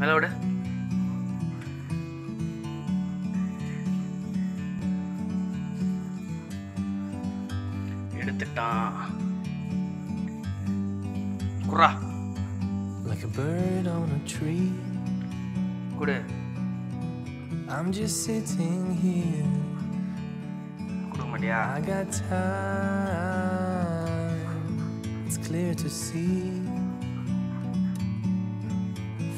மேலே விடு எடுத்துட்டான் குர்ரா like a bird on a tree. கொடு I'm just sitting here. கொடுக்க மாட்டியா I got time. It's clear to see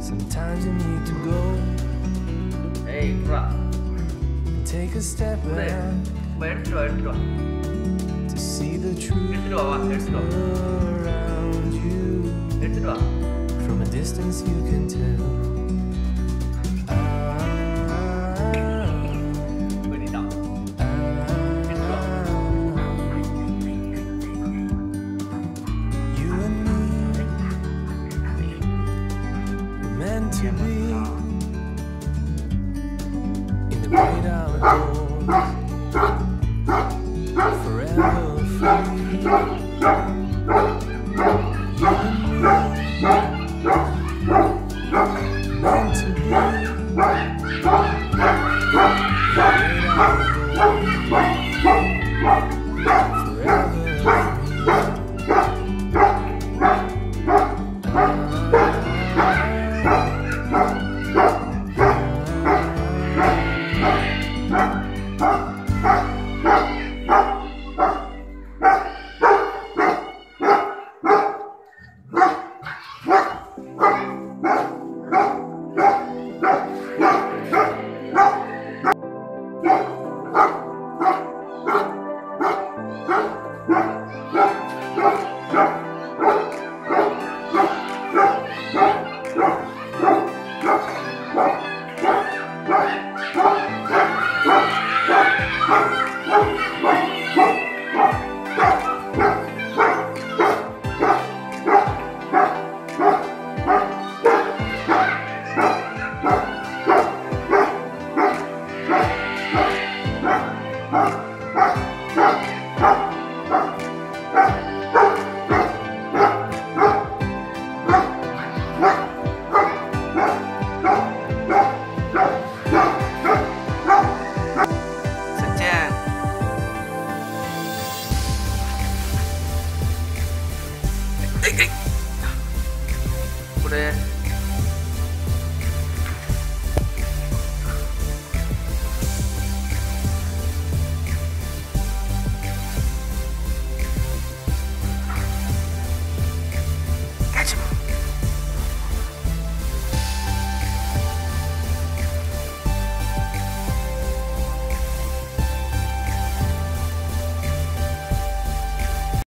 Sometimes you need to go. Hey, crap. Take a step back. To see the truth. Around you. From a distance you can tell. Were これ。